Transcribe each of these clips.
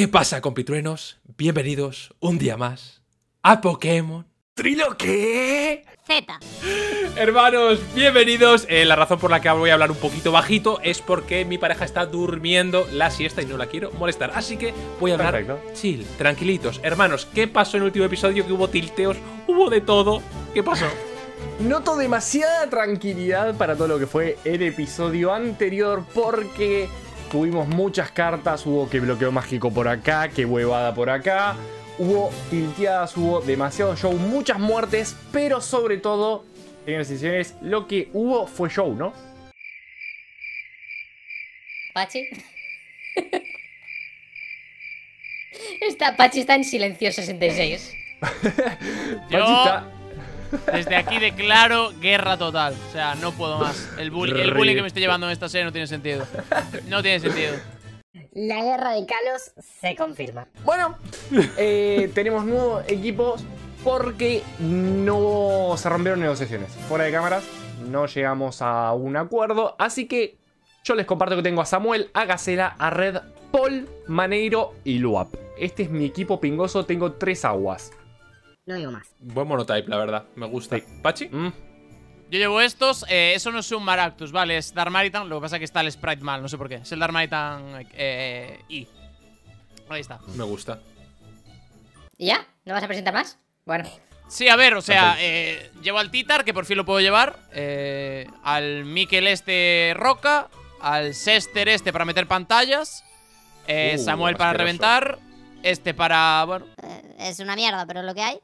¿Qué pasa, compitruenos? Bienvenidos un día más a Pokémon Trilo qué? Z. Hermanos, bienvenidos. Eh, la razón por la que voy a hablar un poquito bajito es porque mi pareja está durmiendo la siesta y no la quiero molestar. Así que voy a hablar Perfecto. chill, tranquilitos. Hermanos, ¿qué pasó en el último episodio? Que hubo tilteos, hubo de todo. ¿Qué pasó? Noto demasiada tranquilidad para todo lo que fue el episodio anterior porque tuvimos muchas cartas, hubo que bloqueo mágico por acá, que huevada por acá, hubo tilteadas, hubo demasiado show, muchas muertes, pero sobre todo, señores y señores, lo que hubo fue show, ¿no? Pachi. Esta Pachi está en silencio 66. Yo Pachita, desde aquí declaro guerra total. O sea, no puedo más. El, bullying, el bullying que me estoy llevando en esta serie no tiene sentido. No tiene sentido. La guerra de Kalos se confirma. Bueno, eh, tenemos nuevos equipos porque no se rompieron negociaciones. Fuera de cámaras, no llegamos a un acuerdo. Así que yo les comparto que tengo a Samuel, a Gacela, a Red, Paul, Maneiro y Luap. Este es mi equipo pingoso, tengo tres aguas. No digo más. Buen monotype, la verdad. Me gusta. ¿Pachi? Mm, Yo llevo estos. eh, eso no es un Maractus, ¿vale? Es Darmanitan. Lo que pasa es que está el sprite mal, no sé por qué. Es el Darmanitan eh, I. Ahí está. Me gusta. ¿Y ya? ¿No vas a presentar más? Bueno. Sí, a ver, o sea, eh, llevo al Titar, que por fin lo puedo llevar. eh, al Mikel este Roca. Al Sester este para meter pantallas. eh, Uh, Samuel para asqueroso. reventar. Este para. Bueno. eh, es una mierda, pero es lo que hay.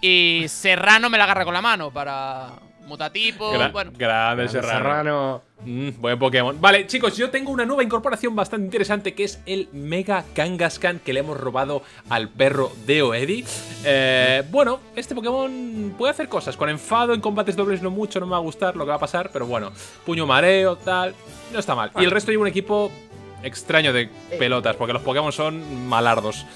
Y Serrano me la agarra con la mano para. Mutatipo. Gra- bueno. grande Serrano. Serrano. Mm, buen Pokémon. Vale, chicos, yo tengo una nueva incorporación bastante interesante que es el Mega Kangaskhan que le hemos robado al perro de Oedi. Eh, bueno, este Pokémon puede hacer cosas. Con enfado en combates dobles no mucho, no me va a gustar lo que va a pasar, pero bueno, puño mareo, tal, no está mal. Y el resto lleva un equipo extraño de pelotas, porque los Pokémon son malardos.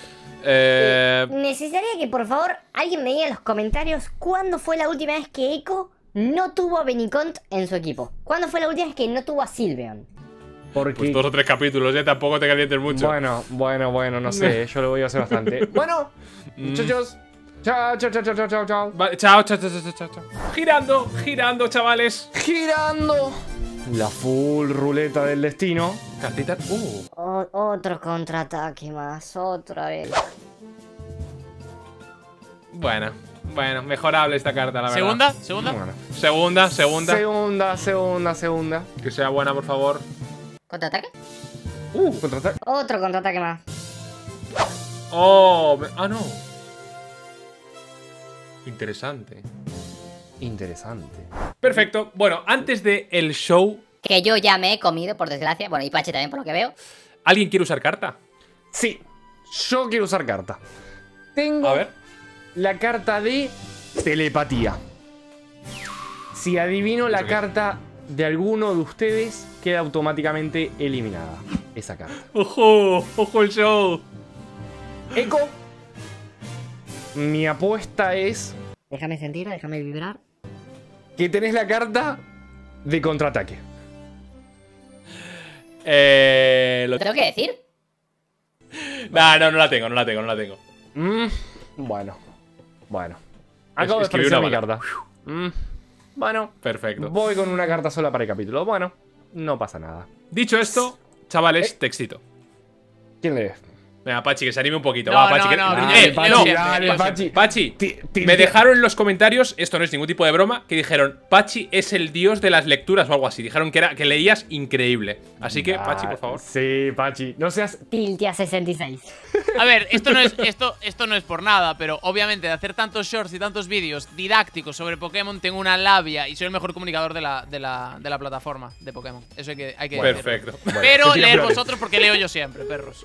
Eh, Necesitaría que por favor alguien me diga en los comentarios cuándo fue la última vez que Echo no tuvo a Benicont en su equipo. ¿Cuándo fue la última vez que no tuvo a Silveon? porque... pues dos o tres capítulos, ya tampoco te calientes mucho. bueno, bueno, bueno, no sé, yo lo voy a hacer bastante. bueno, muchachos. Chao, chao, chao, chao, chao, chao, chao. Vale, chao, chao, chao, chao, chao, chao. Girando, girando, chavales. Girando. La full ruleta del destino. Cartita. Uh. O- otro contraataque más, otra vez. Bueno, bueno, mejorable esta carta, la verdad. ¿Segunda? ¿Segunda? Bueno. Segunda, segunda. Segunda, segunda, segunda. que sea buena, por favor. ¿Contraataque? Uh, contraataque. Otro contraataque más. Oh, me- ah, no. Interesante. Interesante. Perfecto. Bueno, antes de el show, Que yo ya me he comido, por desgracia. Bueno, y Pache también, por lo que veo. ¿alguien quiere usar carta? Sí, yo quiero usar carta. Tengo A ver. la carta de telepatía. Si adivino la carta de alguno de ustedes, queda automáticamente eliminada. Esa carta. ¡Ojo! ¡Ojo el show! Eco. Mi apuesta es Déjame sentirla, déjame vibrar. Que tenés la carta de contraataque. Eh. Lo... ¿Tengo que decir? No, no, no la tengo, no la tengo, no la tengo. Mm, bueno. Bueno. Acabo Es- de escribí desperdiciar una mi carta. Mm, bueno. Perfecto. Voy con una carta sola para el capítulo. Bueno, no pasa nada. Dicho esto, chavales, textito. ¿Quién le Venga, Pachi, que se anime un poquito. No, Va, no, Pachi, que... no, Eh, Dale, no, Pachi, dale, Pachi, Pachi. Pachi, Ti- ti- me dejaron en los comentarios, esto no es ningún tipo de broma, que dijeron, Pachi es el dios de las lecturas o algo así. Dijeron que, era, que leías increíble. Así que, Pachi, por favor. Sí, Pachi. No seas. Tiltia 66. A ver, esto no, es, esto, esto no es por nada, pero obviamente de hacer tantos shorts y tantos vídeos didácticos sobre Pokémon tengo una labia y soy el mejor comunicador de la, de la, de la plataforma de Pokémon. Eso hay que, hay que decirlo. Perfecto. Pero leer vosotros porque leo yo siempre, perros.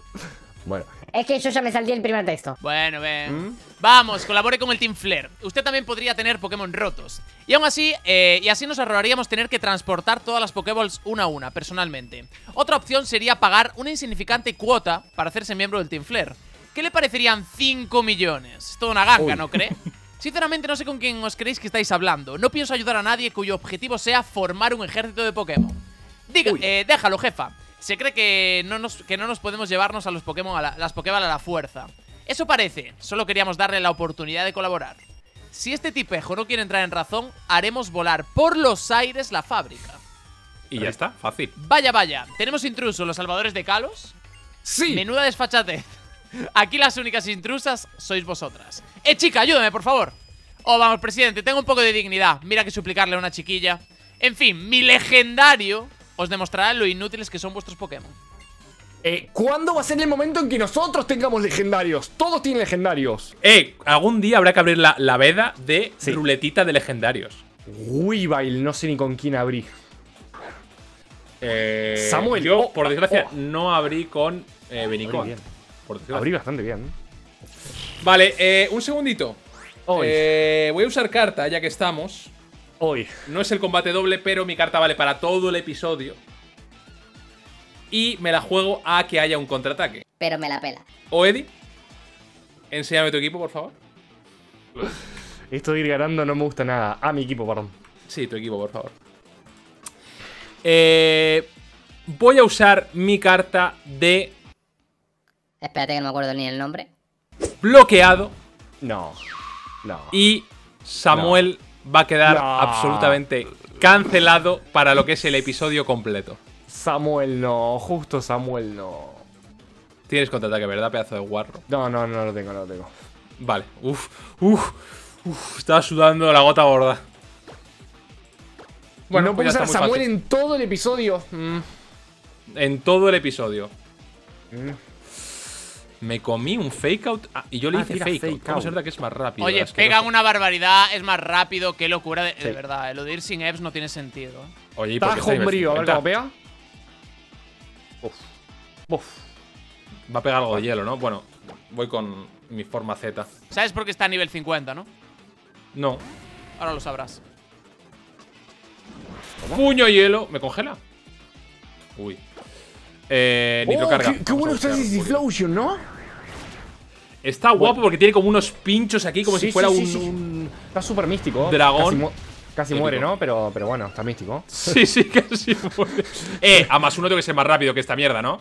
Bueno. Es que yo ya me salté el primer texto. Bueno, ven. ¿Mm? Vamos, colabore con el Team Flare. Usted también podría tener Pokémon rotos. Y aún así, eh, y así nos ahorraríamos tener que transportar todas las Pokéballs una a una, personalmente. Otra opción sería pagar una insignificante cuota para hacerse miembro del Team Flare. ¿Qué le parecerían 5 millones? Es toda una ganga, Uy. ¿no cree? Sinceramente no sé con quién os creéis que estáis hablando. No pienso ayudar a nadie cuyo objetivo sea formar un ejército de Pokémon. Diga, eh, déjalo, jefa. Se cree que no nos, que no nos podemos llevarnos a los Pokémon a la- las Pokéball a la fuerza. Eso parece, solo queríamos darle la oportunidad de colaborar. Si este tipejo no quiere entrar en razón, haremos volar por los aires la fábrica. Y ya está, fácil. Vaya, vaya, tenemos intrusos los salvadores de Kalos. Sí. Menuda desfachatez. Aquí las únicas intrusas sois vosotras. Eh, chica, ayúdame, por favor. Oh, vamos, presidente, tengo un poco de dignidad. Mira que suplicarle a una chiquilla. En fin, mi legendario os demostrará lo inútiles que son vuestros Pokémon. Eh, ¿Cuándo va a ser el momento en que nosotros tengamos legendarios? Todos tienen legendarios. Eh, algún día habrá que abrir la, la veda de Sí. ruletita de legendarios. Weavile, no sé ni con quién abrí. Eh, Samuel, Yo, oh, por desgracia, oh. no abrí con eh, Benicón. Abrí. Por. Abrí bastante bien. Vale, eh, un segundito. Eh, voy a usar carta, ya que estamos. Hoy. No es el combate doble, pero mi carta vale para todo el episodio. Y me la juego a que haya un contraataque. Pero me la pela. O Eddie, enséñame tu equipo, por favor. Esto de ir ganando no me gusta nada. Ah, mi equipo, perdón. Sí, tu equipo, por favor. Eh, voy a usar mi carta de Espérate que no me acuerdo ni el nombre. bloqueado. No. No. Y Samuel va a quedar No. absolutamente cancelado para lo que es el episodio completo. Samuel no. Justo Samuel no. Tienes contraataque, ¿verdad, pedazo de guarro? No, no, no lo tengo, no lo tengo. Vale. Uf, uf, uf. Estaba sudando la gota gorda. Bueno, no usar a Samuel fácil. en todo el episodio. Mm. En todo el episodio. Mm. Me comí un fake out. Ah, y yo le Ah, hice fake, fake out. ¿Cómo se nota que es más rápido? Oye, pegan una barbaridad, es más rápido, qué locura. De, de Sí. verdad, eh, lo de ir sin Eps no tiene sentido. ¿eh? Oye, ¿y por qué Tajo está nivel brío, a ver 50? cómo pega. Uf. Uf. Va a pegar algo de hielo, ¿no? Bueno, voy con mi forma Z. ¿Sabes por qué está a nivel 50, no? No. Ahora lo sabrás. Puño hielo. ¿Me congela? Uy. Eh, Oh, nitrocarga. qué, qué Vamos bueno está ese Explosion, ¿no? Está guapo porque tiene como unos pinchos aquí, como Sí, si fuera sí, un, sí, sí. un- Está súper místico. Dragón. Casi, mu- casi Épico. muere, ¿no? Pero, pero bueno, está místico. Sí, sí, casi muere. Eh, a más uno tengo que ser más rápido que esta mierda, ¿no?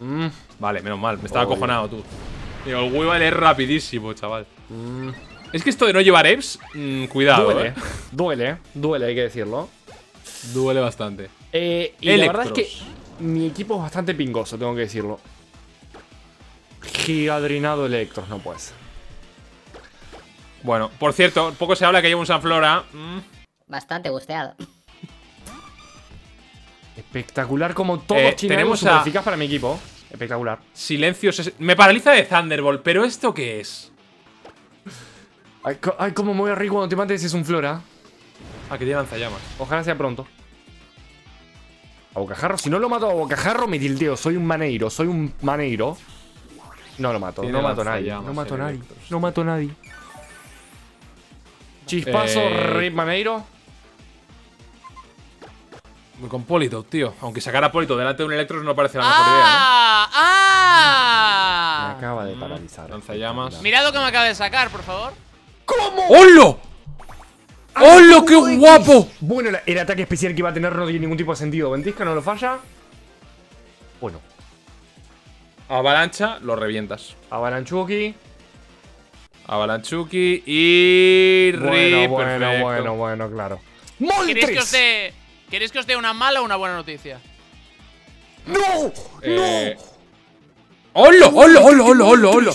Mm. Vale, menos mal. Me estaba Obvio. acojonado, tú. Digo, el Weavile es rapidísimo, chaval. Mm. Es que esto de no llevar EPS, mm, cuidado, Duele, eh. duele, duele, hay que decirlo. Duele bastante. Eh, y la verdad es que. Mi equipo es bastante pingoso, tengo que decirlo. Gigadrinado Electros, no puede ser. Bueno, por cierto, poco se habla que lleva un Sanflora. Mm, Bastante gusteado. Espectacular como todos Eh, tenemos a- eficaz para mi equipo. Espectacular. silencio. Me paraliza de Thunderbolt, pero ¿esto qué es? Ay, ay, cómo me voy a reír cuando te mates es un flora. Ah, que tiene lanzallamas. Ojalá sea pronto. A Bocajarro, si no lo mato a Bocajarro me tilteo. Soy un maneiro, soy un maneiro. No lo mato, Tiene no mato a nadie. No mato a nadie. No mato a nadie. Chispazo, Eh, Rip Maneiro. Voy con Polito, tío. Aunque sacar a Polito delante de un Electros no parece la mejor idea, ¡Ah! ¡Ah! Me acaba de paralizar. ¿no? Lanzallamas. Mirad lo que me acaba de sacar, por favor. ¿Cómo? ¡Holo! ¡Holo, qué X. guapo! Bueno, el ataque especial que iba a tener no tiene ningún tipo de sentido. Ventisca no lo falla. Bueno, Avalancha, lo revientas. Avalanchuki. Avalanchuki y. Bueno, bueno, perfecto. bueno, bueno, claro. ¿Queréis que, os dé, ¿Queréis que os dé una mala o una buena noticia? ¡No! Eh, ¡Holo, holo, holo, holo, holo, holo!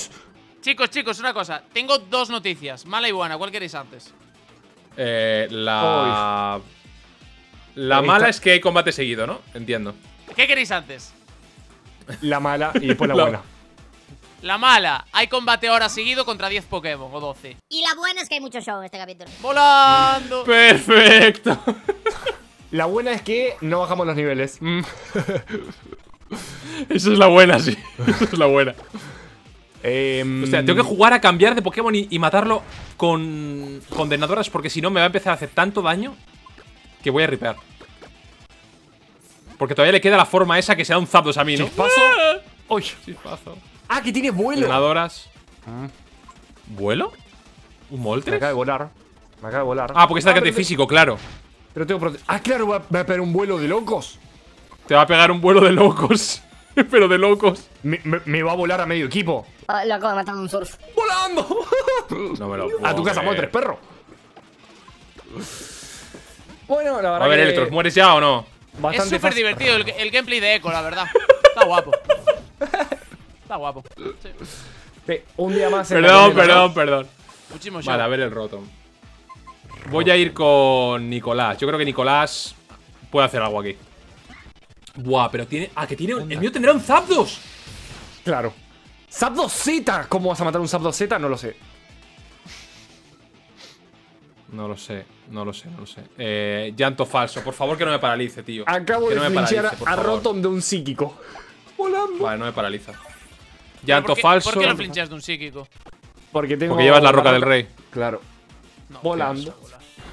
Chicos, chicos, una cosa. Tengo dos noticias, mala y buena. ¿Cuál queréis antes? Eh, la. La mala es que hay combate seguido, ¿no? Entiendo. ¿Qué queréis antes? La mala y después la La- buena. La mala, hay combate ahora seguido contra 10 Pokémon o 12. Y la buena es que hay mucho show en este capítulo. ¡Volando! ¡Perfecto! La buena es que no bajamos los niveles. Mm. Esa es la buena, sí. Esa es la buena. Em, O sea, tengo que jugar a cambiar de Pokémon y, y matarlo con condenadoras porque si no me va a empezar a hacer tanto daño que voy a ripear. Porque todavía le queda la forma esa que sea un Zapdos a mí, ¿no? Chispazo. Uy. Chispazo. Ah, que tiene vuelo. Condenadoras. ¿Vuelo? ¿Un Me Moltres? acaba de volar. Me acaba de volar. Ah, porque está pero atacante te- físico, claro. Pero tengo prote- Ah, claro, va, va a pegar un vuelo de locos. Te va a pegar un vuelo de locos. Pero de locos. Me, me- me va a volar a medio equipo. Ah, lo acabo de matar un surf. ¡Volando! No me lo a tu puedo casa, creer. Moltres, perro. Bueno, la verdad A ver, que Electros, ¿mueres ya o no? Es bastante súper fácil. divertido el, el gameplay de Echo, la verdad. Está guapo. Está guapo. Sí. Sí, un día más Perdón, perdón, perdón. Muchísimo. Vale, a ver el Rotom. Voy a ir con Nicolás. Yo creo que Nicolás puede hacer algo aquí. Buah, pero tiene. Ah, que tiene. El mío tendrá un Zapdos. Claro. Zapdos Z. ¿Cómo vas a matar un Zapdos Z? No lo sé. No lo sé, no lo sé, no lo sé. Eh, llanto falso. Por favor, que no me paralice, tío. Acabo que de no por a. Rotom de un psíquico. Volando. Vale, no me paraliza. ¿Pero Llanto por qué- falso. ¿Por qué lo flincheas de un psíquico? Porque tengo. Porque llevas la roca del rey. Claro. No, Volando.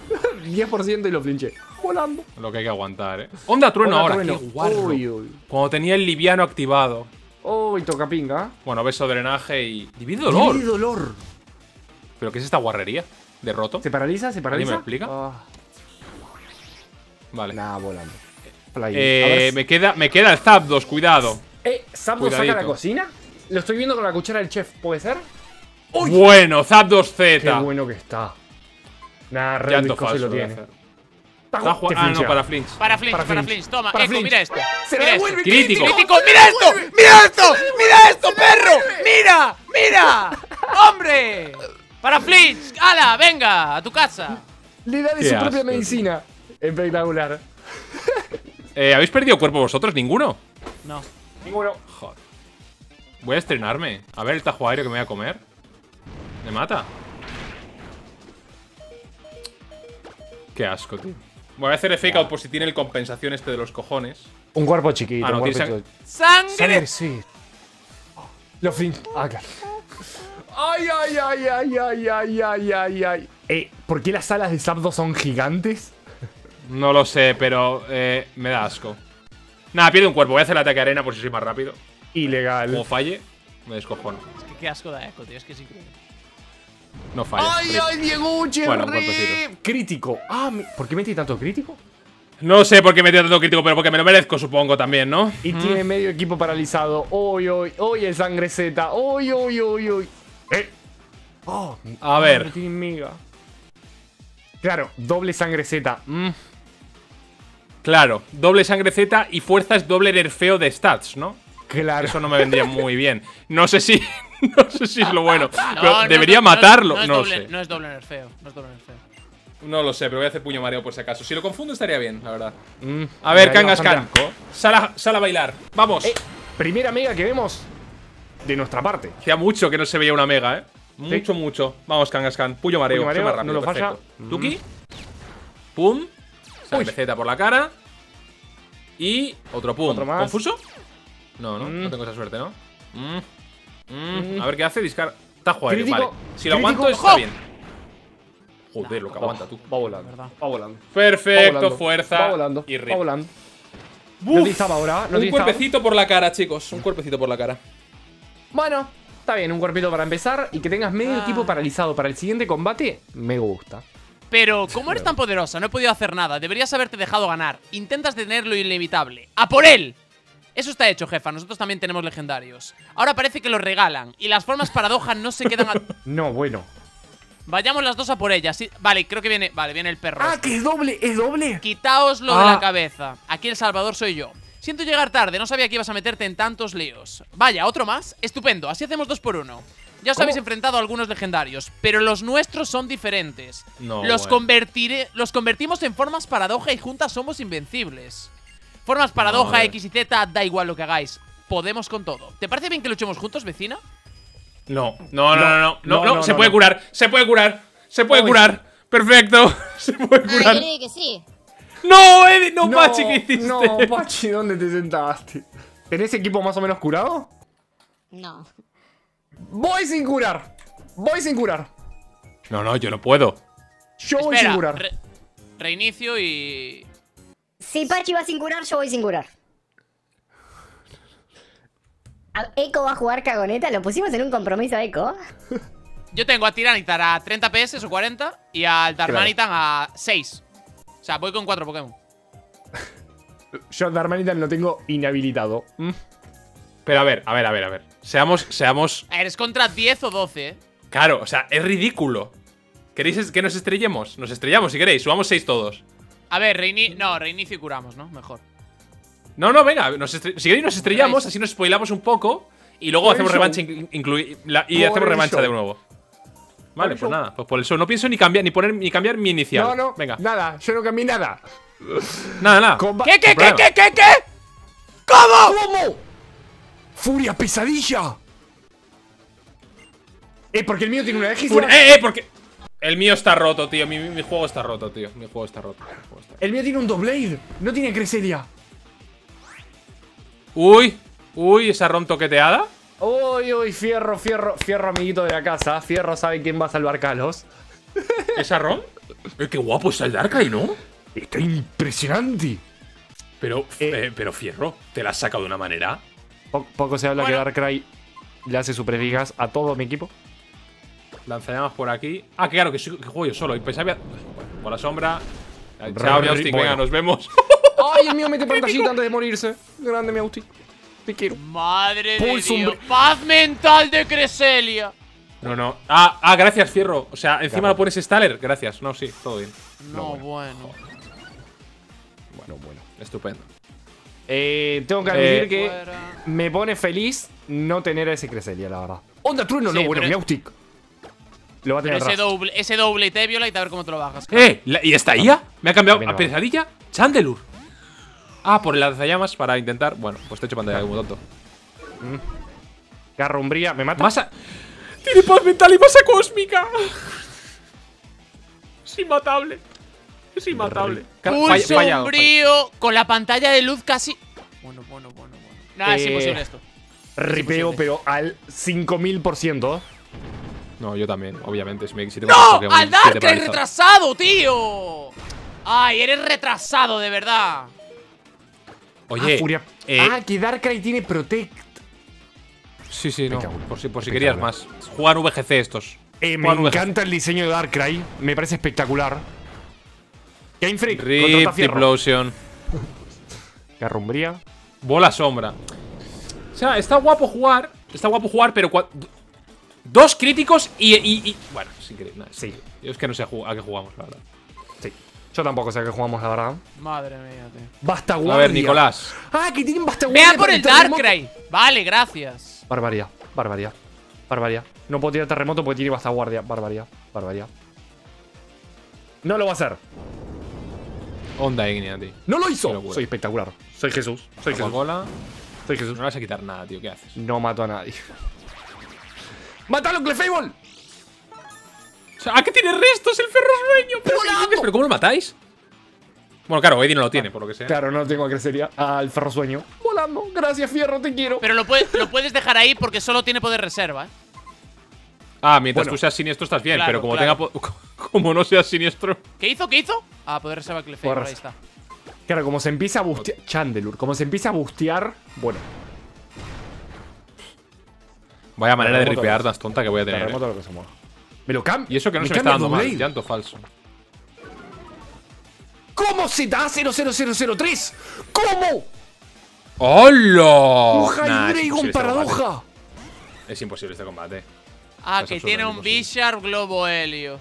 qué asco, 10% y lo flinché. Volando. Lo que hay que aguantar, eh. Onda trueno ahora, trueno. qué guarro. Uy, uy. Cuando tenía el liviano activado. Uy, toca pinga. Bueno, beso drenaje y. Divide dolor. Tiene dolor. ¿Pero qué es esta guarrería? ¿De roto? ¿Se paraliza? ¿Se paraliza? me explica? Ah, Vale. nah, volando. Eh, me, queda, me queda el Zapdos, cuidado. Eh, ¿Zapdos saca la cocina? Lo estoy viendo con la cuchara del chef, ¿puede ser? Bueno, Zapdos Qué Z. bueno que está. Nah, re Llanto viscoso falso. lo tiene. Está ah, no, para Flinch. Para Flinch, Para para, Flinch. Toma, Para Echo, Flinch. mira esto. Se mira esto. devuelve Crítico. ¡Crítico! ¡Mira esto! ¡Mira esto! ¡Mira esto, perro! ¡Mira! ¡Mira! ¡Hombre! ¡Para Flinch! ¡Hala! ¡Venga! ¡A tu casa! Le da de su propia medicina. Espectacular. Eh, ¿Habéis perdido cuerpo vosotros? ¿Ninguno? No. Ninguno. Joder. Voy a estrenarme. A ver el tajo aéreo que me voy a comer. ¿Me mata? Qué asco, tío. Voy a hacer el fake out por si tiene el compensación este de los cojones. Un cuerpo chiquito. Ah, no, un cuerpo chiquito. ¡Sangre! Sangre, sí. Lo fin. Ah, claro. Ay, ay, ay, ay, ay, ay, ay, ay, ay. Eh, ¿por qué las alas de Zapdos son gigantes? No lo sé, pero eh, me da asco. Nada, pierde un cuerpo. Voy a hacer el ataque arena por si soy más rápido. Ilegal. Como falle, me descojono. Es que qué asco da Echo, tío. Es que es increíble. No falla. Ay, Rip. ay, Diego, Bueno, un golpecito. Crítico. Ah, ¿por qué metí tanto crítico? No sé por qué me he tanto crítico, pero porque me lo merezco, supongo, también, ¿no? Y tiene medio equipo paralizado. Uy, uy, uy, el sangre Z. Uy, uy, uy, uy. Eh. Oh, A ver. me tiene miga. Claro, doble sangre Z. Mm. Claro, doble sangre Z y fuerza es doble nerfeo de stats, ¿no? Claro. Eso no me vendría muy bien. No sé si. No sé si es lo bueno. No, Pero no debería es- matarlo. No, es doble, sé. no es doble nerfeo. No es doble nerfeo. No lo sé, pero voy a hacer puño mareo por si acaso. Si lo confundo estaría bien, la verdad. Mm, A ver, Kangaskhan. bastante asco. Sal a, bailar. Vamos. Eh, primera mega que vemos de nuestra parte. Hacía mucho que no se veía una mega, ¿eh? Mucho, mucho. Vamos, Kangaskhan. Puño mareo. Puño mareo, más rápido, no lo falla. perfecto. Tuki. Pum. Z por la cara. Y otro pum. Otro más. ¿Confuso? No, no. Mm. No tengo esa suerte, ¿no? Mm. Mm. A ver qué hace. Discar. Tajo aéreo, vale. Si lo Crítico. aguanto, está bien. Joder, lo que aguanta tú. Va volando. verdad. Va volando. Va Perfecto, volando. fuerza. Va volando. y rip. Va volando. No distaba ahora. No un cuerpecito por la cara, chicos. Un cuerpecito por la cara. Bueno, está bien, un cuerpito para empezar y que tengas medio Ah. equipo paralizado para el siguiente combate, me gusta. Pero, ¿cómo eres tan poderosa? No he podido hacer nada. Deberías haberte dejado ganar. Intentas detener lo inevitable. ¡A por él! Eso está hecho, jefa. Nosotros también tenemos legendarios. Ahora parece que los regalan. Y las formas paradojas no se quedan a... No, bueno. Vayamos las dos a por ella. Sí, vale, creo que viene... Vale, viene el perro. Ah, este. que es doble, es doble. Quitaoslo de Ah. la cabeza. Aquí el Salvador soy yo. Siento llegar tarde, no sabía que ibas a meterte en tantos líos. Vaya, otro más. Estupendo, así hacemos dos por uno. Ya os ¿Cómo? habéis enfrentado a algunos legendarios, pero los nuestros son diferentes. No, los, bueno. convertiré, los convertimos en formas paradoja y juntas somos invencibles. Formas paradoja, X y Z, da igual lo que hagáis. Podemos con todo. ¿Te parece bien que luchemos juntos, vecina? No, no, no, no, no, no, no, no se puede curar, se puede curar, se puede curar. Perfecto, se puede curar. Ay, que sí. No, Eddie, no, Pachi, ¿qué hiciste? No, Pachi, ¿dónde te sentaste? ¿Tenés equipo más o menos curado? No. Voy sin curar. Voy sin curar. No, no, yo no puedo. Yo Espera, voy sin curar. Re reinicio y. Si Pachi va sin curar, yo voy sin curar. Echo va a jugar cagoneta, lo pusimos en un compromiso a Echo. Yo tengo a Tiranitar a 30 PS o 40 y al Darmanitan a 6. O sea, voy con 4 Pokémon. Yo a Darmanitan lo tengo inhabilitado. ¿Mm? Pero a ver, a ver, a ver, a ver. Seamos, seamos. Eres contra 10 o 12, ¿eh? Claro, o sea, es ridículo. ¿Queréis que nos estrellemos? Nos estrellamos si queréis, subamos 6 todos. A ver, reini no, reinicio y curamos, ¿no? Mejor. No, no, venga, nos si queréis nos estrellamos, así nos spoilamos un poco y luego Por hacemos revancha la- y Por hacemos revancha de nuevo. Vale, pues nada, pues por eso no pienso ni cambiar ni poner ni cambiar mi inicial. No, no. Venga. Nada, yo no cambié nada. Nada, nada. Comba- ¿Qué, qué, qué, qué, qué, qué? ¿Cómo? ¿Cómo? ¡Furia pesadilla! Eh, porque el mío tiene una X. Eh, eh, porque el mío está roto, tío. Mi, mi- mi juego está roto, tío. Mi juego está roto. mi juego está roto. El mío tiene un Doublade. No tiene Creselia. Uy, uy, esa ron toqueteada. Uy, uy, fierro, fierro, fierro, amiguito de la casa. Fierro sabe quién va a salvar Kalos. ¿Esa ron? Eh, qué guapo está el Darkrai, ¿no? Está impresionante. Pero, Eh. eh, pero Fierro, te la has sacado de una manera. Po- poco se habla Bueno. que Darkrai le hace supervigas a todo mi equipo. Lanzallamas por aquí. Ah, que claro, que, soy- que juego yo solo. Y pensaba. Con la sombra. Chao, Brr, Miaustic, bueno. venga, nos vemos. Ay, el mío mete pantallita antes de morirse. Grande, Miausti. Te quiero. Madre Pulso de Dios. Paz mental de Creselia. No, no. Ah, ah, gracias, Fierro. O sea, encima Claro. lo pones Staller. Gracias. No, sí, todo bien. No, bueno. Bueno, bueno. Estupendo. Eh, tengo que admitir Eh, que Fuera. me pone feliz no tener a ese Creselia, la verdad. Onda Trueno, Sí, no, bueno, pero- Miaustic. Lo va a Pero tener ese doble, ese doble te Violite, a ver cómo te lo bajas. ¡Eh! la- ¿Y esta IA? Me ha cambiado a pesadilla Chandelure. Ah, por el lanzallamas para intentar. Bueno, pues te he hecho pantalla como tonto. Garra Umbría, ¿me mata? Masa. Tiene paz mental y masa cósmica. Es inmatable. Es inmatable. Ca- Pulso falla- falla- umbrío con la pantalla de luz casi. Bueno, bueno, bueno, bueno. No, es Eh, imposible esto. Ripeo, imposible. pero al 5000%. No, yo también, obviamente. Si, me, si tengo ¡No! ¡Al paralizados. retrasado, tío! ¡Ay, eres retrasado, de verdad! Oye, ah, Furia. eh, ah, que Darkrai tiene Protect. sí, sí, no. Por si, por si querías más. Juegan VGC estos. Eh, me VGC. encanta el diseño de Darkrai. Me parece espectacular. Game Freak. Rip, contrata Fierro. Diplosion. Garra Umbría. Bola sombra. O sea, está guapo jugar. Está guapo jugar, pero. Dos críticos y. y- y- bueno, es increíble. Sí. es que no sé a a qué jugamos, la verdad. Sí. Yo tampoco sé a qué jugamos, la verdad. Madre mía, tío. Basta A guardia. ver, Nicolás. Ah, que tienen basta guardia. ¡Vea por el. Darkrai! Vale, gracias. Barbaridad, barbaridad, barbaridad. No puedo tirar terremoto porque tiene basta guardia. Barbaridad, barbaridad. No lo va a hacer. Onda Ignea, tío. ¡No lo hizo! Soy espectacular. Soy Jesús. Soy Jesús. Soy No Jesús. le vas a quitar nada, tío. ¿Qué haces? No mato a nadie. ¡Mátalo, Clefable! O sea, ¿A qué tiene restos el ferrosueño? ¿Pero, qué dices? ¿Pero cómo lo matáis? Bueno, claro, Eddie no lo tiene, por lo que sea. Claro, no tengo a crecería al ferrosueño. Volando. Gracias, Fierro, te quiero. Pero lo, puede- lo puedes dejar ahí porque solo tiene poder reserva, ¿eh? Ah, mientras Bueno. tú seas siniestro estás bien, Claro, pero como claro. tenga como no seas siniestro. ¿Qué hizo? ¿Qué hizo? Ah, poder reserva Clefable, ahí está. Claro, como se empieza a bustear. Chandelure, como se empieza a bustear. Bueno, Vaya manera de ripear más tonta que voy a tener. eh. lo que se mueva. Me lo cambia. Y eso que no se me está dando mal. Llanto falso. ¿Cómo se da 00003? ¿Cómo? ¡Hola! Un High Dragon paradoja. Es imposible este combate. Ah, Es que absurdo, tiene un. Bisharp Globo Helio.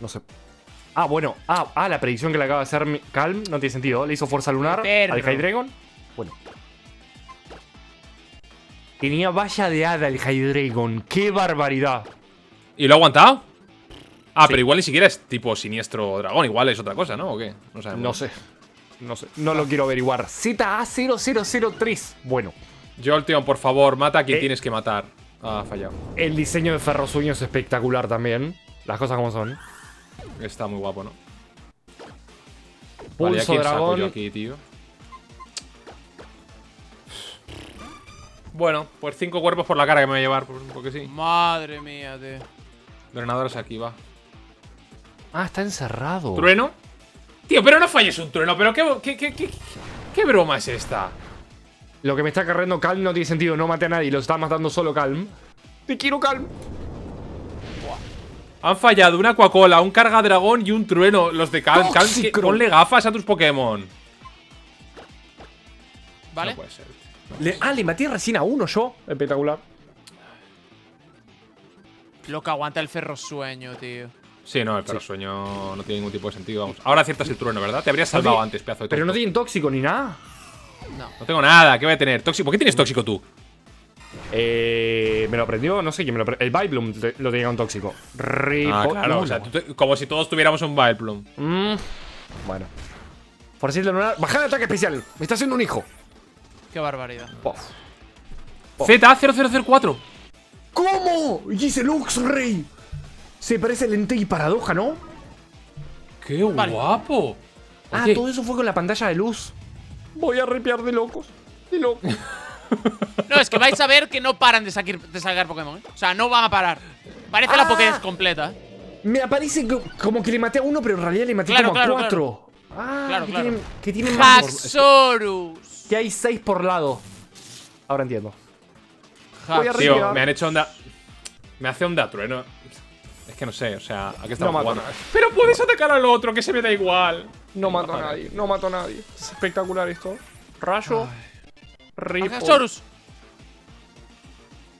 No sé. Ah, bueno. Ah, ah, la predicción que le acaba de hacer Calm no tiene sentido. Le hizo fuerza lunar Perro. al High Dragon. Tenía valla de hada el High Dragon. ¡Qué barbaridad! ¿Y lo ha aguantado? Ah, Sí. pero igual ni siquiera es tipo siniestro dragón. Igual es otra cosa, ¿no? ¿O qué? No sabemos. No sé. No sé. No lo quiero averiguar. ZA0003. Bueno. Jolteon, por favor, mata a quien Eh. tienes que matar. Ah, ha fallado. El diseño de Ferrosueño es espectacular también. Las cosas como son. Está muy guapo, ¿no? Vale, ¿a Pulso quién saco dragón. yo aquí, tío? Bueno, pues cinco cuerpos por la cara que me voy a llevar, por- porque sí. Madre mía, tío. Drenadores aquí, va. Ah, está encerrado. ¿Trueno? Tío, pero no falles un trueno, pero qué, qué, qué, qué, qué broma es esta. Lo que me está cargando Calm no tiene sentido. No maté a nadie. Lo está matando solo Calm. Te quiero, Calm. Han fallado una Coca-Cola, un carga dragón y un trueno. Los de Calm. Calm, que- Tóxico. ponle gafas a tus Pokémon. ¿vale? No puede ser. Le- ah, le maté recién a uno yo. Espectacular. Lo que aguanta el ferro sueño, tío. Sí, no, el perro sueño no tiene ningún tipo de sentido. Vamos. Ahora aciertas el trueno, ¿verdad? Te habrías salvado antes, pedazo de Pero no tienen tóxico ni nada. No. No tengo nada, ¿qué voy a tener? Tóxico. ¿Por qué tienes tóxico tú? Eh, me lo aprendió, no sé quién me lo aprendió. El te- lo tenía un tóxico. Ripo. Ah, claro, no, o sea, tú como si todos tuviéramos un Vileplume. Mm, bueno. Por decirlo lunar. Bajar el ataque especial. Me está haciendo un hijo. Qué barbaridad. Pof. Z0004. ¿Cómo? Y ese Luxray. Se parece al Entei Paradoja, ¿no? ¡Qué Vale. guapo! Ah, Oye, todo eso fue con la pantalla de luz. Voy a ripear de locos. De locos. No, es que vais a ver que no paran de, saquir- de sacar Pokémon, ¿eh? O sea, no van a parar. Parece la Ah. Pokédex completa, ¿eh? Me aparece co- como que le maté a uno, pero en realidad le maté Claro, como a claro, cuatro. Ah, Claro, que, claro. Tienen, que tienen más. Haxorus. Que hay seis por lado. Ahora entiendo. Voy a Hax- Tío, me han hecho onda. Me hace onda trueno. Es que no sé, o sea, ¿a qué estamos No mato jugando? a nadie. Pero puedes atacar al otro, que se me da igual. No mato a nadie, no mato a nadie. Es espectacular esto. Rayo. Ripo. Haxorus.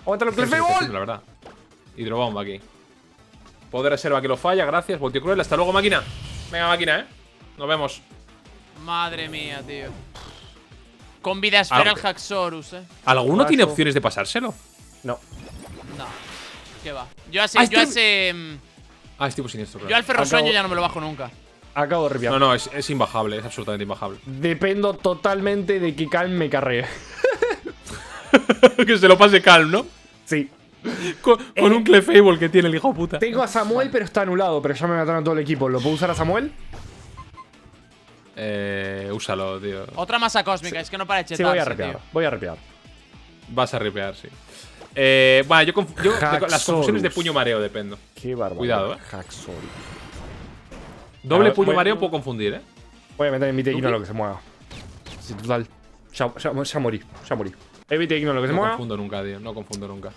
Aguanta lo Sí, sí, está Clefebol. haciendo, la verdad. Hidrobomba aquí. Poder reserva que lo falla, gracias. Voltio cruel, hasta luego, máquina. Venga, máquina, eh. Nos vemos. Madre mía, tío. Con vida esfera Ah, el Haxorus, ¿eh? ¿Alguno tiene opciones de pasárselo? No. No. ¿Qué va? Yo ese, Ah, yo este- mm, Ah, es tipo siniestro, yo claro. al ferro Acabo- sueño ya no me lo bajo nunca. Acabo de ripear. No, no, es, es imbajable, es absolutamente imbajable. Dependo totalmente de que Calm me carree. que se lo pase calm, ¿no? Sí. Con, con un Clefable que tiene el hijo puta. Tengo a Samuel, pero está anulado. Pero ya me mataron a todo el equipo. ¿Lo puedo usar a Samuel? Eh, úsalo, tío. Otra masa cósmica, es que no para de Sí, chetarse, voy a ripear. tío. Voy a ripear. Vas a ripear, sí. Eh, bueno, yo, conf- yo las confusiones de puño mareo dependo. Qué bárbaro. Cuidado, eh. Haxorus. Doble ver, puño voy- mareo puedo confundir, eh. Voy a meter en mi lo que se mueva. Sí, total. Ya, ya, ya morí. Ya morí. Evite ignoro lo que se No mueva. confundo nunca, tío. No confundo nunca.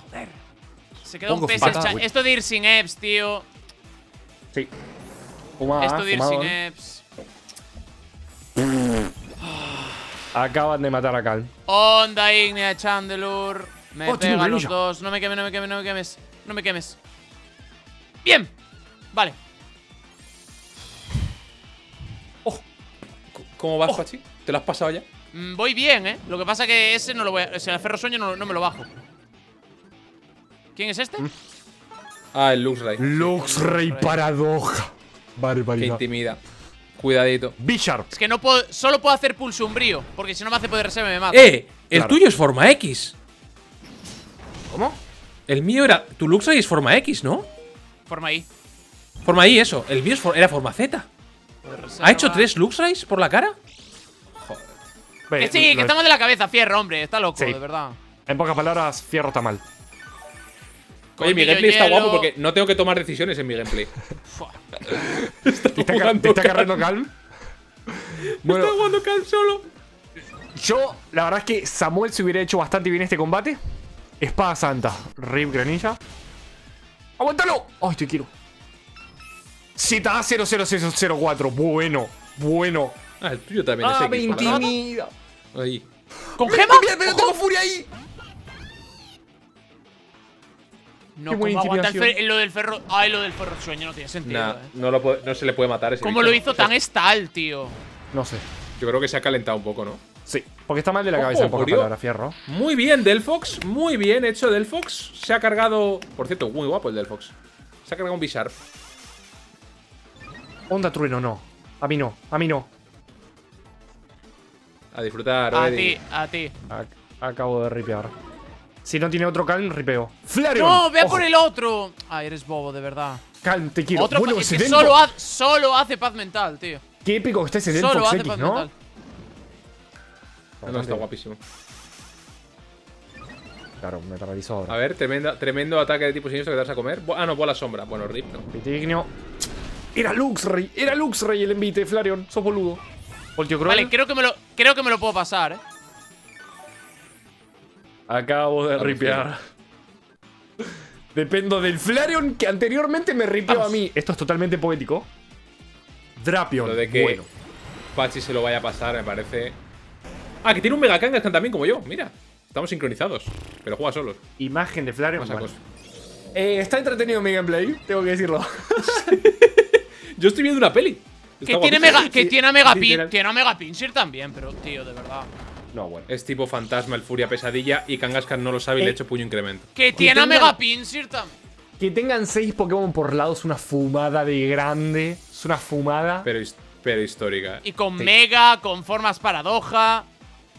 Se queda un güey. Esto de ir sin EPS, tío. Sí. Fumada, Esto de ir sin EPS. Acaban de matar a Calm. Onda Ignea, Chandelure. Me Oh, pega los dos. No me quemes, no me quemes, no me quemes. No me quemes. Bien. Vale. ¿Cómo vas, Pachi? ¿Te lo has pasado ya? Mm, voy bien, ¿eh? Lo que pasa que ese no lo voy a... O sea, el ferro sueño no, no me lo bajo. ¿Quién es este? Ah, el Luxray. Luxray paradoja. Que Barbaridad. intimida. Cuidadito. Bisharp. Es que no puedo... Solo puedo hacer pulso umbrío. Porque si no me hace poder reserva me mata. ¡Eh! El Claro. tuyo es forma X. ¿Cómo? El mío era. Tu Luxray es forma X, ¿no? Forma ahí. Forma Y, eso. El mío for- era forma Z. ¿Ha hecho tres Luxrays por la cara? Que sí, que estamos de la cabeza, fierro, hombre. Está loco, Sí. de verdad. En pocas palabras, Fierro está mal. Oye, mi gameplay está guapo porque no tengo que tomar decisiones en mi gameplay. Fua. ¿Te está, jugando te está Calm. cargando Calm? Bueno, Está jugando Calm solo. yo, la verdad es que Samuel se hubiera hecho bastante bien este combate. Espada Santa. Rip Granilla. ¡Aguántalo! ¡Ay, te quiero! ZA00604. Bueno, bueno. Ah, el tuyo también es Ah, X. me intimida. Ahí. ¿Con ¡Mira, gema? mira, mira, tengo furia ahí! No, Qué buena ¿cómo aguanta el lo del ferro. Ay, lo del ferro sueño no tiene sentido, Nah, eh. no, lo puede- no se le puede matar ese ¿Cómo bicho. lo hizo tan estal, tío? No sé. Yo creo que se ha calentado un poco, ¿no? Sí, porque está mal de la Ojo, cabeza en pocas palabras, Fierro. Muy bien, Delphox. Muy bien hecho, Delphox. Se ha cargado. Por cierto, muy guapo el Delphox. Se ha cargado un Bisharp. Onda trueno, no. A mí no, a mí no. A disfrutar, A ti, a ti. Ac- acabo de ripear. Si no tiene otro Calm, ripeo. ¡Flareon! No, ve a por el otro. Ay, eres bobo, de verdad. Calm, te quiero. Otro bueno, es que solo, hace, solo hace paz mental, tío. Qué épico que está ese Solo Delphox hace X, paz ¿no? mental. No, no, está guapísimo. Claro, me paralizó A ahora. ver, tremenda, tremendo ataque de tipo siniestro que te vas a comer. Ah, no, bola sombra. Bueno, rip, no. Era Luxray, era Luxray el envite, Flareon. Sos boludo. Voltio Cruel. Vale, creo que, me lo, creo que me lo puedo pasar, eh. Acabo de ripear. Dependo del Flareon que anteriormente me ripeó Vamos. a mí. Esto es totalmente poético. Drapion. Lo de que Bueno. Pachi se lo vaya a pasar me parece Ah, que tiene un Mega Kangaskhan también como yo, mira. Estamos sincronizados, pero juega solos. Imagen de Flareon. Bueno. Eh, está entretenido mi gameplay, tengo que decirlo. Yo estoy viendo una peli. Que tiene, mega, que tiene a Megapin, tiene a Megapinsir también, pero tío, de verdad. No, bueno. Es tipo fantasma, el furia pesadilla y Kangaskhan no lo sabe y le Eh. he hecho puño incremento. Que tiene a tenga- Megapinsir también. Que tengan 6 Pokémon por lado es una fumada de grande. Es una fumada. Pero, pero histórica. Y con Sí. Mega, con formas paradoja.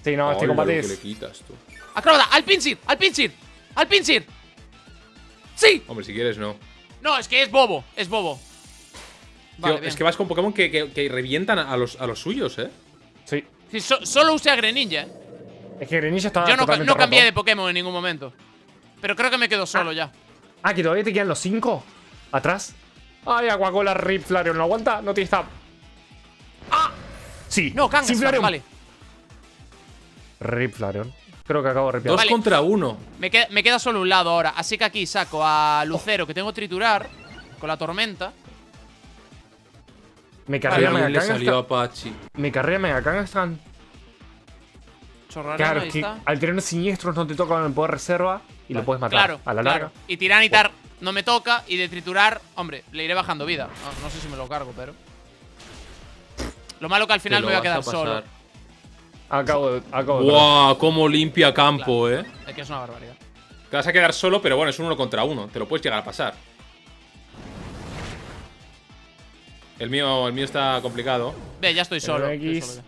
Sí, no, este Hola, combate lo que es. le quitas tú. Acróbata, al Pinsir, al Pinsir, al Pinsir. ¡Sí! Hombre, si quieres, no. No, es que es bobo, es bobo. Tío, es que vas con Pokémon que, que- que revientan a los, a los suyos, ¿eh? Sí. Sí, so- solo usé a Greninja. Es que Greninja está. Yo no, totalmente no cambié roto. de Pokémon en ningún momento. Pero creo que me quedo solo ya. Ah, que todavía te quedan los 5 atrás. Ay, Aquacola Rip Flareon, ¿no aguanta? No tiene stab. ¡Ah! Sí, No, sin Kangaskhan, Flareon. vale. Rip Flareon. Creo que acabo de ripear. Dos Vale. contra uno. Me queda, me queda solo un lado ahora. Así que aquí saco a Lucero, que tengo triturar. Con la tormenta. Me Qué carrea Mega bien le salió a Kangaskhan. Apache. Me carrea Mega Kangaskhan. Chorrareno, Claro, es que está. al tener siniestros no te tocan el poder reserva y lo puedes matar. Claro, a la claro. larga. Y Tiranitar no me toca. Y de triturar, hombre, le iré bajando vida. No, no sé si me lo cargo, pero. Lo malo que al final me voy a quedar solo. Acabo de. Acabo de ¡Guau! Cómo limpia campo, eh. Es que es una barbaridad. Te vas a quedar solo, pero bueno, es un uno contra uno. Te lo puedes llegar a pasar. El mío, el mío está complicado. Ve, ya estoy solo. Estoy.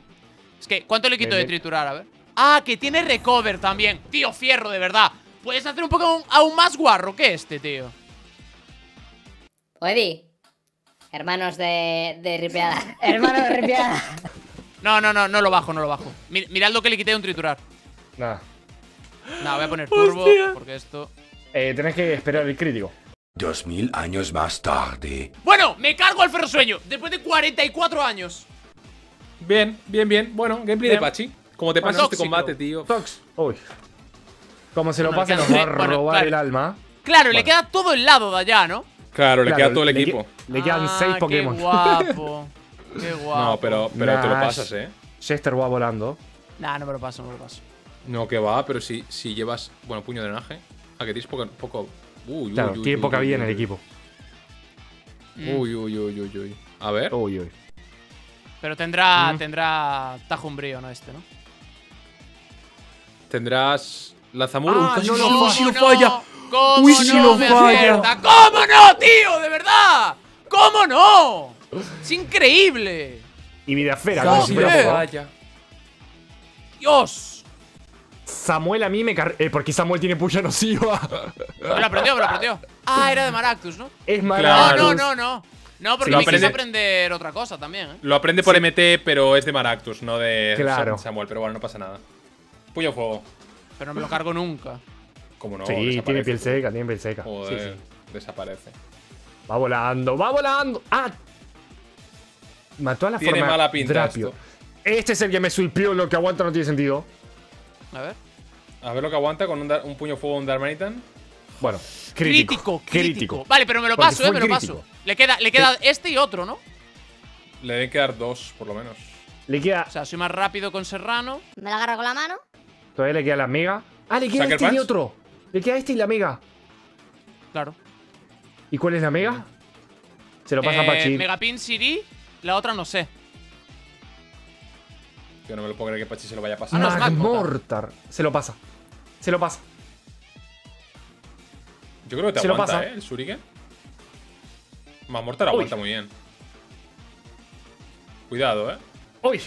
Es que, ¿cuánto le quito de triturar? A ver. Ah, que tiene recover también. Tío, fierro, de verdad. Puedes hacer un Pokémon aún más guarro que este, tío. Oedi. Hermanos de, de ripeada. Hermanos de ripeada. No, no, no, no lo bajo, no lo bajo. Mi- mirad lo que le quité de un triturar. Nada. No, voy a poner turbo, Hostia. porque esto. Eh, tenés que esperar el crítico. Dos mil años más tarde. Bueno, me cargo al ferrosueño después de 44 años. Bien, bien, bien. Bueno, gameplay Bien. de Pachi. Como te pasas este combate, tío. Tox. Uy. Como se lo Bueno, pase, le nos va a bueno, robar claro. el alma. Claro, le queda todo el lado de allá, ¿no? Claro, le Claro, queda todo el le equipo. que- Le quedan Ah, 6 Qué Pokémon. guapo. Qué guapo. No, pero, pero te lo pasas, eh. Chester va volando. Nah, no me lo paso, no me lo paso. No, que va, pero si, si llevas. Bueno, puño de drenaje. Ah, que tienes poco. poco uy, uy, Claro, uy, tiene uy, poca uy, vida en el equipo. Mm. Uy, uy, uy, uy, uy. A ver. Uy, uy. Pero tendrá, Mm. tendrá tajo umbrío, ¿no? Este, ¿no? Tendrás. Lanzamuro. Ah, Uy, no, no, si lo falla. ¿Cómo Uy, si no lo me falla. acierta? ¿Cómo no, tío? ¡De verdad! ¿Cómo no? Es increíble. Y Joder. poco. falla. Dios. Samuel a mí me carrea. Eh, porque Samuel tiene puya nociva. Me lo aprendió, me lo aprendió. Ah, era de Maractus, ¿no? es No, maravilloso. no, no, no. No, porque lo me aprende- aprender otra cosa también, ¿eh? Lo aprende por MT, pero es de Maractus, no de Claro. Samuel. Pero bueno, no pasa nada. Puño fuego. Pero no me lo cargo nunca. Como no, sí, tiene piel seca, tiene piel seca. Sí, Joder, sí. desaparece. Va volando, va volando. Ah. Mató a la Tiene forma mala pinta Drapio. esto. Este es el que me sulpió, lo que aguanta no tiene sentido. A ver. A ver lo que aguanta con un, puño fuego un Darmanitan. Bueno, Crítico, crítico. crítico. Vale, pero me lo Porque paso, eh, me lo crítico. paso. Le queda, le queda este y otro, ¿no? Le deben quedar dos, por lo menos. Le queda. O sea, soy más rápido con Serrano. Me la agarro con la mano. Todavía le queda la mega. Ah, le queda ¿Sucker este y Punch? otro. Le queda este y la mega. Claro. ¿Y cuál es la mega? Se lo pasa a Eh, Pachi. Megapin Siri, la otra no sé. Yo no me lo puedo creer que Pachi se lo vaya a pasar. Ah, no, es Magmortar. Se lo pasa. Se lo pasa. Yo creo que te se lo pasa. ¿eh? El Shuriken. Mamortar aguanta muy bien. Cuidado, ¿eh? ¡Uy!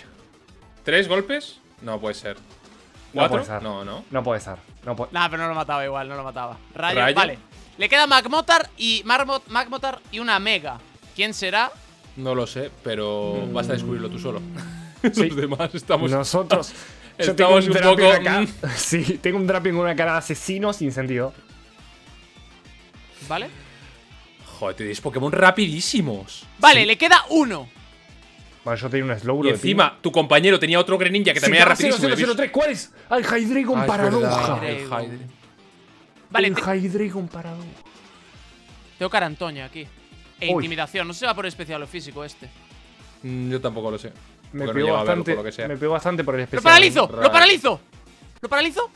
¿Tres golpes? No puede ser. No ¿Cuatro? puede ser. No, no. No puede ser. No puede. Nah, pero no lo mataba igual, no lo mataba. Rayo, Rayo. vale. Le queda Magmotar y Marmot, Magmotar y una Mega. ¿Quién será? No lo sé, pero vas a descubrirlo tú solo. Sí. Los demás estamos. Nosotros. Yo Estamos tengo un un poco, acá. mm. Sí, tengo un Drapion con una cara de asesino sin sentido. ¿Vale? Joder, tenéis Pokémon rapidísimos. Vale, le queda uno. Bueno, yo tenía un Slowbro Y encima, tu compañero tenía otro Greninja que también era rapidísimo. y le vis- 003, ¿cuál es? Al Hydreigon Ah, Paradoja. el. Vale, el te- Hydreigon Paradoja. tengo cara Antonia aquí. E Uy. intimidación. No sé si va por especial o físico este. Mm, Yo tampoco lo sé. Me no pegó verlo, bastante. por lo que sea. Me pegó bastante por el ¡Lo especial. paralizo! raro. ¡Lo paralizo! ¿Lo paralizo?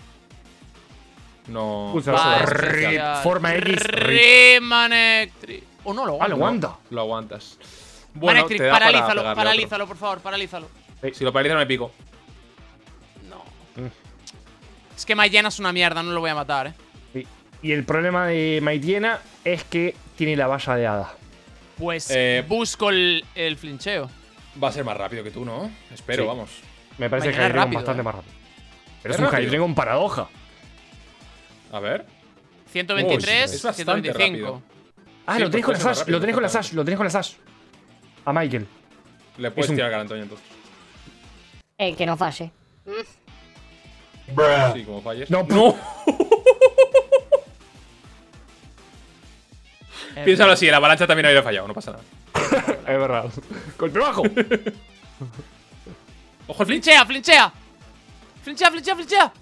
No. Usa Va. Rip, forma X. Remanectric. O no lo Ah, lo aguanto. aguanta. Lo aguantas. Bueno, Manectric, te da para paralízalo, paralízalo, por favor, paralízalo. Si lo paraliza, me pico. No. Mm. Es que Mayena es una mierda, no lo voy a matar, eh. Sí. Y el problema de Maitiena es que tiene la valla de hada. Pues Eh, busco el, el flincheo. Va a ser más rápido que tú, ¿no? Espero, Sí. vamos. Me parece Mañana que Hydreigon rápido, bastante eh. más rápido. Pero Es es, un rápido. Hydreigon paradoja. A ver. 123, Uy, es bastante 125. Ah, Sí, lo tenés pues con la puede ser más Sash, rápido, lo tenés con la perfectamente. Sash, lo tenés con la Sash. A Michael. Le puedes Es un- tirar al Antonio entonces. Eh, que no falle. Sí, como falles. No, ¡No! Piénsalo así, la avalancha también había fallado, no pasa nada. Es verdad. Golpe bajo. Ojo. ¡Flinchea, flinchea! ¡Flinchea, flinchea, flinchea!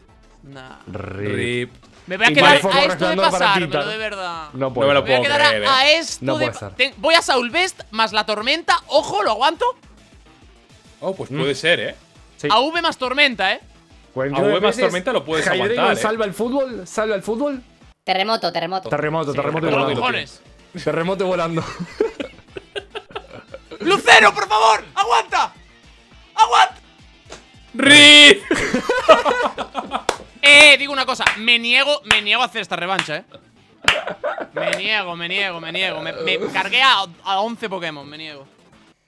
Nah. Rip. Me voy a quedar a esto de pasármelo, de verdad. No No me puedo. lo Me voy a puedo quedar a- creer, a, eh. esto No de. puede ser. Ten- voy a Saulvest más la tormenta. Ojo, lo aguanto. Oh, pues puede ser, ¿eh? Sí. A V más tormenta, eh. 49 A V más tormenta lo puedes aguantar, eh. salva el fútbol, salva el fútbol. Terremoto, terremoto. Terremoto, terremoto volando. cojones. Terremoto y volando. ¡Lucero, por favor! ¡Aguanta! ¡Aguanta! ¡Rip! Eh, digo una cosa. Me niego, me niego a hacer esta revancha, eh. Me niego, me niego, me niego. Me, me cargué a, a 11 Pokémon, me niego.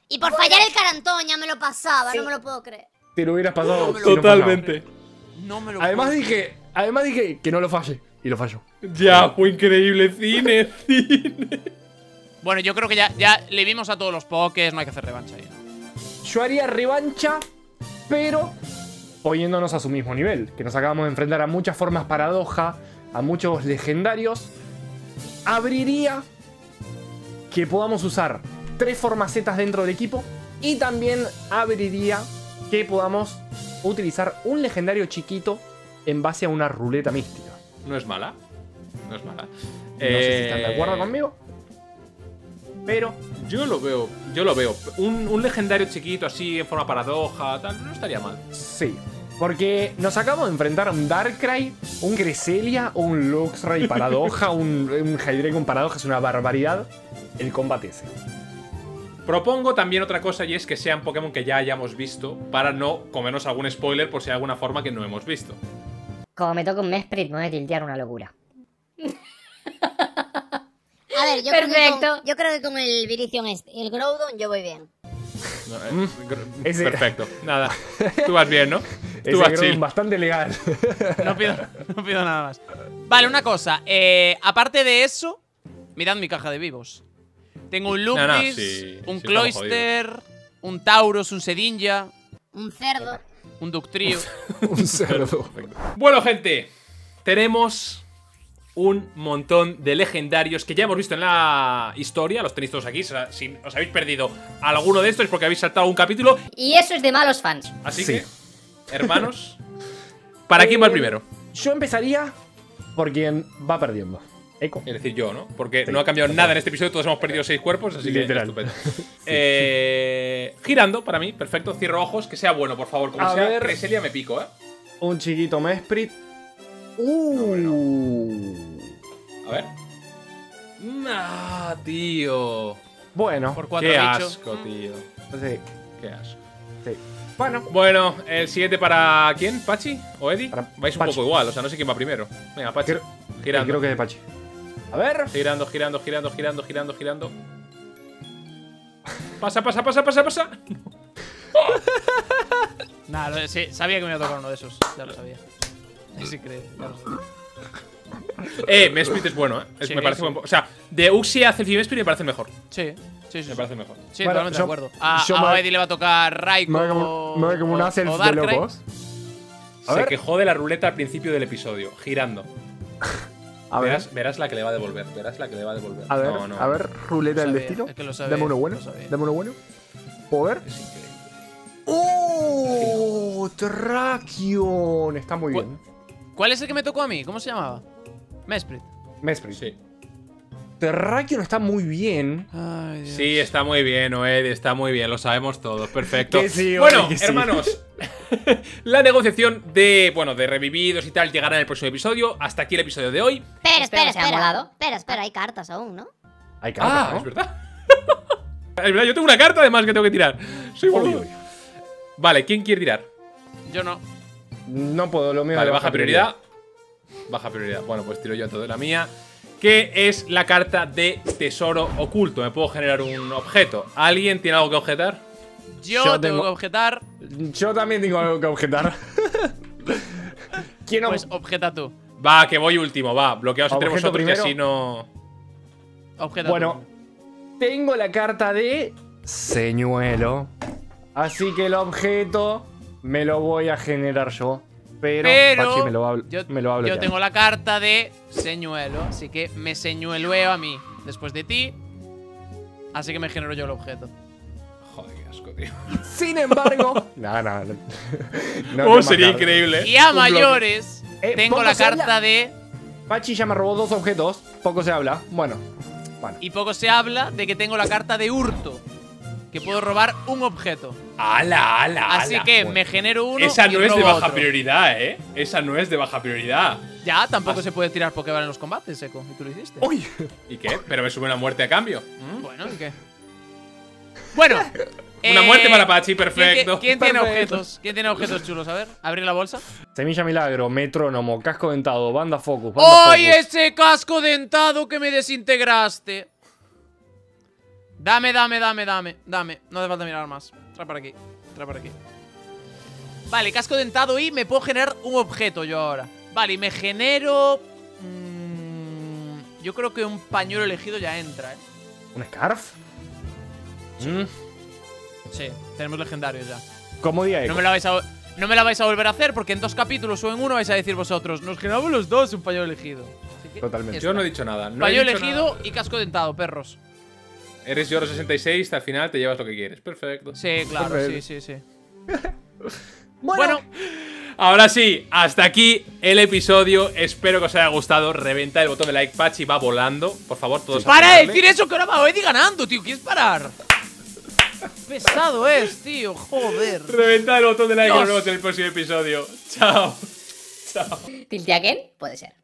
Y por fallar el carantón ya me lo pasaba, no me lo puedo creer. Te lo hubieras pasado. No me lo- si no Totalmente. No me lo Además puedo- dije, además dije que no lo falle. Y lo falló. Ya, fue increíble. Cine, cine. Bueno, yo creo que ya, ya le vimos a todos los Pokés, no hay que hacer revancha ahí. ¿no? Yo haría revancha, pero poniéndonos a su mismo nivel. Que nos acabamos de enfrentar a muchas formas paradoja, a muchos legendarios. Abriría que podamos usar tres formas Z dentro del equipo. Y también abriría que podamos utilizar un legendario chiquito en base a una ruleta mística. No es mala. No es mala. No sé si están de acuerdo Eh, conmigo. Pero Yo lo veo, yo lo veo. Un, un legendario chiquito así, en forma paradoja, tal, no estaría mal. Sí. Porque nos acabamos de enfrentar a un Darkrai, un Cresselia, un Luxray paradoja, un, un Hydreigon paradoja, es una barbaridad. El combate ese. Propongo también otra cosa y es que sean Pokémon que ya hayamos visto para no comernos algún spoiler por si hay alguna forma que no hemos visto. Como me toca un Mesprit, me voy a tiltear una locura. A ver, yo creo, que Perfecto. con, yo creo que con el Virizion este y el Groudon yo voy bien. No, eh, ese- Perfecto. Nada. Tú vas bien, ¿no? Tú vas chill. bastante legal. No pido, no pido nada más. Vale, una cosa. eh, aparte de eso, mirad mi caja de vivos. Tengo un No, no, Lupis, sí, un sí estamos Cloyster, un Tauros, un Sedinja, Un cerdo. un Ductrio. un cerdo. Bueno, gente, tenemos un montón de legendarios que ya hemos visto en la historia. Los tenéis todos aquí. O sea, si os habéis perdido alguno de estos es porque habéis saltado un capítulo. Y eso es de malos fans. Así Sí. que, hermanos, ¿para quién va el Eh, primero? Yo empezaría por quien va perdiendo. Echo. Es decir, yo, ¿no? Porque Sí. no ha cambiado nada en este episodio, todos hemos perdido seis cuerpos, así Literal. que estupendo. Eh, girando, para mí, perfecto, cierro ojos, que sea bueno, por favor. Como A sea, ver. Cresselia me pico, ¿eh? Un chiquito Mesprit. Uh. A ver. Ah, tío. Bueno, Por cuatro Qué bichos. asco, tío. sí, Qué asco. sí. Bueno, Bueno, el siguiente para quién? ¿Pachi o Eddie? Para Vais un Pachi. poco igual, o sea, no sé quién va primero. Venga, Pachi. Creo- girando. creo que es de Pachi. A ver. Girando, girando, girando, girando, girando, girando. Pasa, pasa, pasa, pasa, pasa. Nah, lo- sí, sabía que me iba a tocar uno de esos. Ya lo sabía. Es increíble. ya lo sabía. Eh, Mesprit es bueno, ¿eh? Es- Sí, me parece sí. buen O sea, de Uxie a Celfi Mesprit me parece el mejor. Sí, sí, sí. Me sí. parece el mejor. Sí, Bueno, totalmente yo- de acuerdo. A, yo a me- Eddie le va a tocar Raikou Me voy como, me voy como un o- de Darkrai. locos. A Se ver. quejó de la ruleta al principio del episodio, girando. A ver. verás, verás la que le va a devolver, verás la que le va a devolver. A ver, No, no, a ver, ruleta del Sabía, destino. es que lo sabía, Dame uno bueno. lo sabía. Dame uno bueno. ¿Puedo ver? Es increíble. ¡Oh! Trakion. Está muy bien. ¿Cuál es el que me tocó a mí? ¿Cómo se llamaba? Mesprit. Mesprit. Sí. Terráqueo no está muy bien. Ay, Dios. Sí, está muy bien, Oed, está muy bien, lo sabemos todos, perfecto. Que sí, bueno, sí. hermanos, la negociación de, bueno, de revividos y tal llegará en el próximo episodio. Hasta aquí el episodio de hoy. Espera, Espero espera, sea espera. molado. Espera, espera, hay cartas aún, ¿no? Hay cartas, Ah, ¿no? es verdad. es verdad, yo tengo una carta además que tengo que tirar. Soy boludo. Vale, ¿quién quiere tirar? Yo no. No puedo, lo mío Vale, de baja prioridad. Baja prioridad. Bueno, pues tiro yo entonces la mía. Que es la carta de tesoro oculto. Me puedo generar un objeto. ¿Alguien tiene algo que objetar? Yo, Yo tengo tengo- que objetar. Yo también tengo algo que objetar. ¿Quién ob- Pues objeta tú. Va, que voy último, va. Bloqueaos entre Objeto vosotros y primero. así no. Objeta Bueno, tengo la carta de señuelo. Así que el objeto me lo voy a generar yo. Pero, Pero Pachi me lo va a, yo, me lo va a yo bloquear. tengo la carta de señuelo, así que me señueleo a mí después de ti. Así que me genero yo el objeto. Joder, qué asco, tío. Sin embargo. no, no, no. No, oh, no sería matar. increíble. Y a mayores, Eh, tengo la habla. carta de. Pachi ya me robó dos objetos. Poco se habla. Bueno. Bueno. Y poco se habla de que tengo la carta de hurto. Que puedo robar un objeto. ¡Hala, ala! Así ala! que bueno. me genero uno. Esa y no es de baja otro. prioridad, ¿eh? Esa no es de baja prioridad. Ya, tampoco se puede tirar Pokéball en los combates, Eco. Y tú lo hiciste. ¡Uy! ¿Y qué? Pero me sube una muerte a cambio. ¿Mm? Bueno, ¿y qué? Bueno. Una eh, muerte para Pachi, ¿quién ti- perfecto. ¿Quién, tiene objetos? ¿Quién tiene objetos chulos? A ver, abrir la bolsa. Semilla milagro, metrónomo, casco dentado, banda focus. Banda ¡Ay, focus. ese casco dentado que me desintegraste! Dame, dame, dame, dame, dame. No hace falta mirar más. Trae para aquí, trae para aquí. Vale, casco dentado y me puedo generar un objeto yo ahora. Vale, y me genero... mm, yo creo que un pañuelo elegido ya entra, ¿eh? ¿Un scarf? Mm. Sí, tenemos legendarios ya. Como día No me la vais a... No me la vais a volver a hacer porque en dos capítulos o en uno vais a decir vosotros Nos generamos los dos un pañuelo elegido Así que Totalmente. Yo no he dicho nada. No he Pañuelo dicho elegido nada. y casco dentado, perros Eres Yoro 66, al final te llevas lo que quieres. Perfecto. Sí, claro, sí, Perfecto. sí, sí Bueno, Bueno, Ahora sí, hasta aquí el episodio. Espero que os haya gustado. Reventa el botón de like, Pachi va volando. Por favor, todos para de decir eso que ahora va Eddie ganando, tío ¿Quieres parar? Pesado es, tío, joder Reventa el botón de like y nos vemos en el próximo episodio. Chao. Chao. ¿Tilteaken? Puede ser.